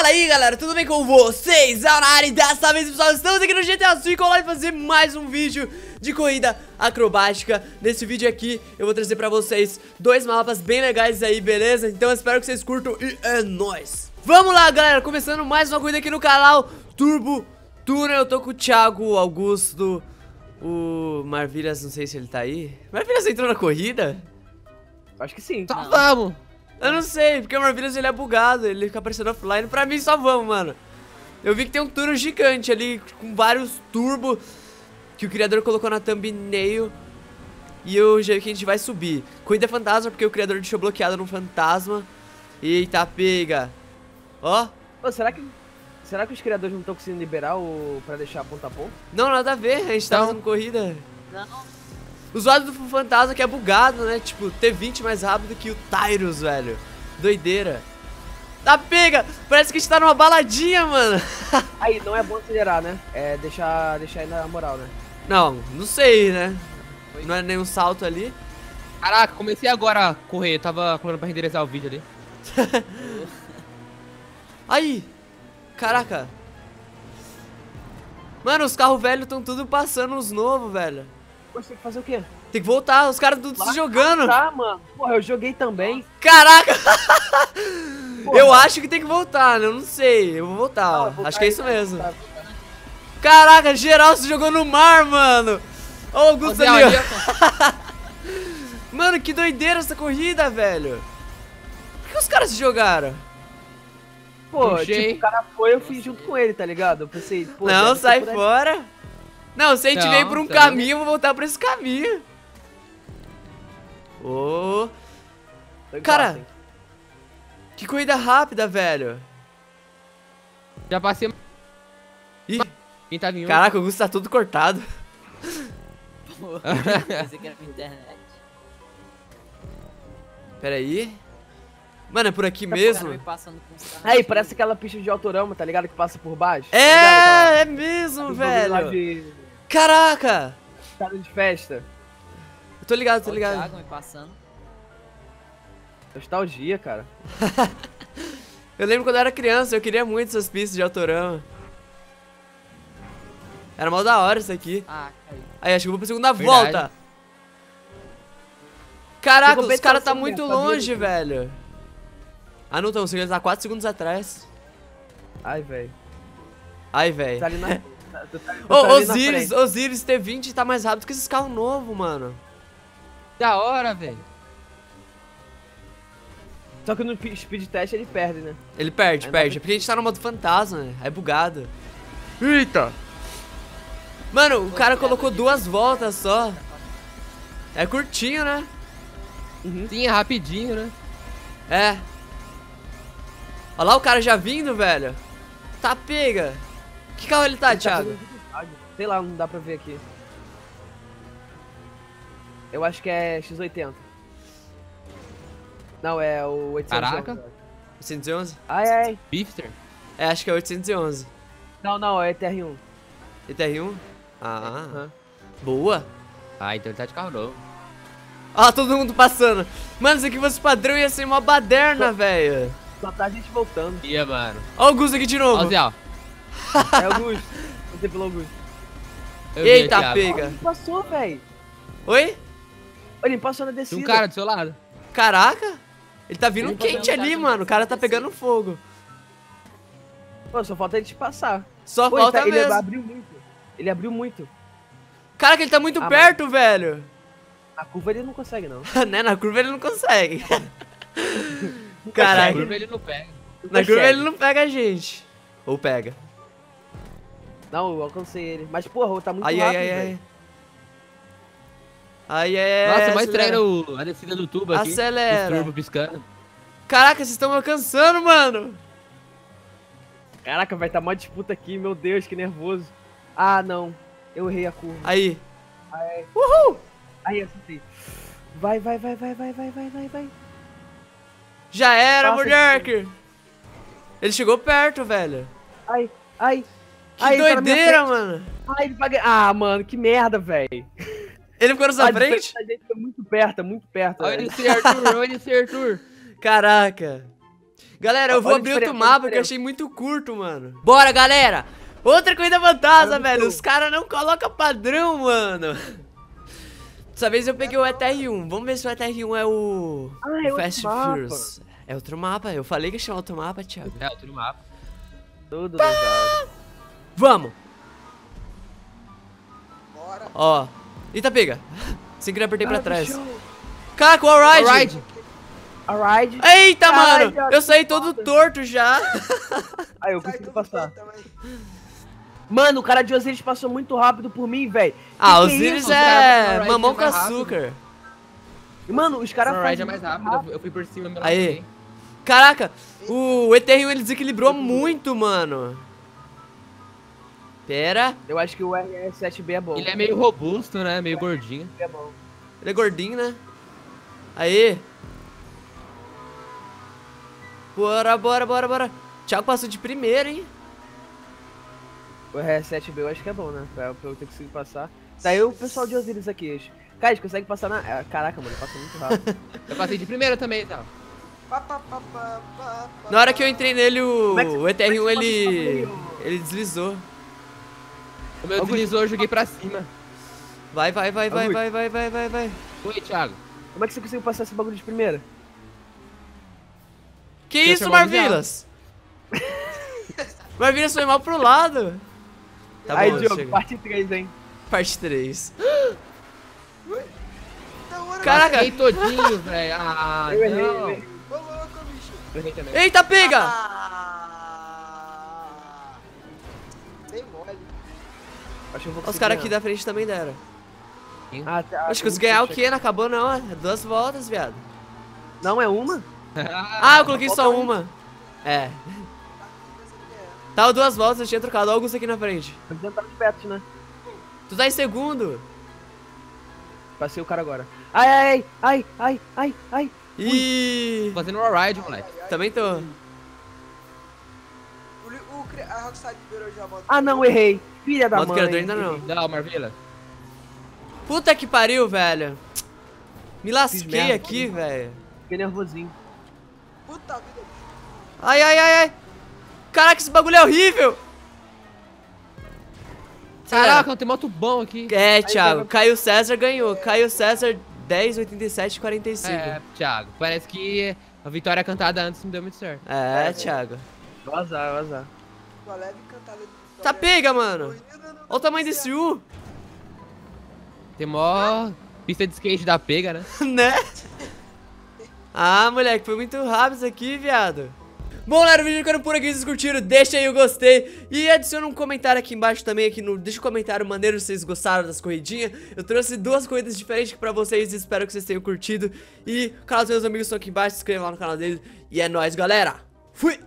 Fala aí galera, tudo bem com vocês? É na área e dessa vez pessoal, estamos aqui no GTA V Online fazer mais um vídeo de corrida acrobática Nesse vídeo aqui eu vou trazer pra vocês dois mapas bem legais aí, beleza? Então eu espero que vocês curtam e é nóis Vamos lá galera, começando mais uma corrida aqui no canal Turbo Túnel, eu tô com o Thiago Augusto O Marvilhas, não sei se ele tá aí Marvilhas entrou na corrida? Acho que sim. Só vamos! Eu não sei, porque o Marvelous ele é bugado, ele fica aparecendo offline. Pra mim só vamos, mano. Eu vi que tem um turno gigante ali, com vários turbos que o criador colocou na thumbnail. E eu já vi que a gente vai subir. Cuida fantasma, porque o criador deixou bloqueado no fantasma. Eita, pega. Ó. Pô, será que. Será que os criadores não estão conseguindo liberar o. pra deixar ponta a ponta? Não, nada a ver, a gente tá Não. fazendo corrida. Não. Usuário do fantasma que é bugado, né? Tipo, T20 mais rápido que o Tyrus, velho. Doideira. Tá pega! Parece que a gente tá numa baladinha, mano. Aí, não é bom acelerar, né? É deixar, deixar aí na moral, né? Não, não sei, né? Não é nenhum salto ali. Caraca, comecei agora a correr, tava colocando pra renderizar o vídeo ali. Aí! Caraca! Mano, os carros velhos estão tudo passando os novos, velho. Poxa, tem que fazer o quê? Tem que voltar, os caras tudo se jogando. Tá, mano. Porra, eu joguei também. Caraca! Porra. Eu acho que tem que voltar, né? Eu não sei. Eu vou voltar, Ah, ó. vou Acho que é isso tá, mesmo. tá. Caraca, geral se jogou no mar, mano! Ó o Augusto ali, ó. Mano, que doideira essa corrida, velho. Por que os caras se jogaram? Pô, Puxei. tipo, o cara foi, eu fiz junto com ele, tá ligado? Eu pensei, pô. não, sai por aí. Não, se a gente Não, veio por um tá caminho, eu vou voltar por esse caminho. Ô, Foi Cara, fácil, que corrida rápida, velho. Já passei. Ih, Quem em um? caraca, o Augusto tá tudo cortado. Pensei que era pra internet. Pera aí. Mano, é por aqui Cara, mesmo? Aí, parece aquela pista de autorama, tá ligado? Que passa por baixo. tá ligado? É, é mesmo, velho. de Caraca. casa de festa. Eu tô ligado, tô ligado. Thiago me passando. Nostalgia, cara. Eu lembro quando eu era criança, eu queria muito essas pistas de autorama. Era mal da hora isso aqui. Ah, caiu. Aí, acho que eu vou pra segunda Verdade. volta. Caraca, Tem os caras tá muito longe, velho. Ah, não, tão, ele tá 4 segundos atrás. Ai, velho. Ai, velho. Tá ali na. tá- tu tá- tu Ô, tá Osiris. Osiris T20 tá mais rápido que esses carros novos, mano. Da hora, velho. Só que no speed test ele perde, né? Ele perde, Ainda perde. É porque a gente tá no modo fantasma, né? É bugado. Eita! Mano, o cara colocou duas voltas só. É curtinho, né? Sim, é rapidinho, né? É. Olha lá o cara já vindo, velho. Tá pega. Que carro ele tá, Ele tá Thiago? dificuldade. Sei lá, não dá pra ver aqui. Eu acho que é X80. Não, é o 811. Caraca. 811? Ai, ai. Bifter. É, acho que é 811. Não, não, é TR1. ETR1? Ah, Aham. boa. Ah, então ele tá de carro novo. Ó, todo mundo passando. Mano, se aqui fosse padrão ia ser uma baderna, velho. Só tá a gente voltando. Ia, mano. Ó o Augusto aqui de Ó, novo. Zé, ó. É Augusto. Você pelo Augusto. Eu Eita, pega. Ele passou, velho. Oi? Ele passou na Tem descida. um cara do seu lado. Caraca. Ele tá vindo Ele quente ali, mano. O cara tá pegando fogo. Pô, só falta ele te passar. Só Pô, ele, falta tá- ele abriu muito. Ele abriu muito. Caraca, ele tá muito Ah, perto, velho. A curva ele não consegue, não. né? Na curva ele não consegue. Na Caraca. curva ele não pega. Na curva ele não pega a gente. Ou pega. Não, eu alcancei ele. Mas, porra, tá muito Ai, ai, rápido, ai, velho. ai. Ai, é. Nossa, mais acelera. estranho o- a descida do tubo aqui. Acelera. Os turbos piscando. Caraca, vocês estão me alcançando, mano. Caraca, vai tá mó disputa aqui, meu Deus, que nervoso. Ah, não. Eu errei a curva. Aí. Ai, Uhul! Aí, acertei. Vai, vai, vai, vai, vai, vai, vai, vai, vai. Já era, moleque. Ele chegou perto, velho. Ai, ai. Minha doideira, frente. mano. Ai, ele vai ganhar. Ah, mano, que merda, velho. Ele ficou na sua A frente? gente foi muito perto, muito perto. Olha esse Arthur, olha esse Arthur. Caraca. Galera, eu vou Olha abrir outro mapa que eu achei muito curto, mano. Bora, galera! Outra corrida fantasma, Olha velho. Os caras não colocam padrão, mano. Dessa vez eu peguei o ETR1. Vamos ver se o ETR1 é o. Ah, é outro Fast mapa. Furious. É outro mapa. Eu falei que ia chamar outro mapa, Thiago. É, outro mapa. Tudo legal. Vamos! Bora. Ó. Eita, pega. Sem querer apertei pra trás. Caco, alright! Alright. Alright. Eita, Caralho, mano! Eu saí todo torto já. Aí eu consegui passar. Mano, o cara de Osiris passou muito rápido por mim, velho. Ah, Que os que é isso? é Alright, mamão é com mais rápido. açúcar. Mano, os caras fazem é mais muito rápido. Eu fui por cima mesmo. Aí. Caraca, o ETR1 ele desequilibrou muito, mano. Pera, Eu acho que o RS7B é bom. Ele é meio robusto, né? Meio gordinho. é bom. ele é gordinho, né? Aí. Bora, bora, bora, bora. Thiago passou de primeira, hein? O RS7B eu acho que é bom, né? Pra, pra eu ter conseguido passar. Daí o pessoal de Osiris aqui. Cara, eles conseguem passar na. ah, Caraca, mano, passa muito rápido. Eu passei de primeira também, tá? Pá. Na hora que eu entrei nele, o, é que- o como é ETR1 que você ele. passou Ele deslizou. O meu deslizou, eu joguei pra cima. Vai, vai, vai, vai, vai, vai, vai, vai, vai. Oi, Thiago. Como é que você conseguiu passar esse bagulho de primeira? Que isso. Marvilas? Marvilas foi mal pro lado. Tá Aí, bom, Diogo, chega. parte 3, hein? Parte 3. Da hora, Caraca. Passei todinho, velho. Ah, Eu errei, eu não. errei. Ô, louco, bicho. Eu errei. Eita, pega! Ah. Acho que eu vou Os caras aqui da frente também deram. Ah, tá, Acho que consegui ganhar o vou- quê? Não acabou não, é duas voltas, viado. Não, é uma? Ah, eu coloquei só um. uma. É. Tava duas voltas, eu tinha trocado. O Augusto aqui na frente. Tô tentando de perto, né? Tu tá em segundo. Passei o cara agora. Ai, ai, ai, ai, ai, ai. E Tô fazendo um alright, moleque. também tô. A Rockstar liberou já a moto. Ah, não, errei. Filha da Modo mãe. criador ainda não. Não, Marvila. Puta que pariu, velho. Me lasquei aqui, velho. Fiquei nervosinho. Puta vida. Ai, ai, ai, ai. Caraca, esse bagulho é horrível. Caraca, tem moto bom aqui. É, Thiago. Caio César ganhou. Caio César 10, 87, 45. É, Thiago. Parece que a vitória cantada antes não deu muito certo. É, Thiago. Vou azar, vou azar. Uma leve cantada de Tá pega, mano. Olha o tamanho desse U, Tem mó pista de skate da pega, né? né? Ah, moleque, foi muito rápido isso aqui, viado. Bom, galera, o vídeo ficando por aqui, se vocês curtiram, deixa aí o gostei E adiciona um comentário aqui embaixo também, aqui no, deixa um comentário maneiro se vocês gostaram das corridinhas Eu trouxe duas corridas diferentes pra vocês, espero que vocês tenham curtido E o canal dos meus amigos estão aqui embaixo, se inscreva lá no canal deles E é nóis, galera, fui!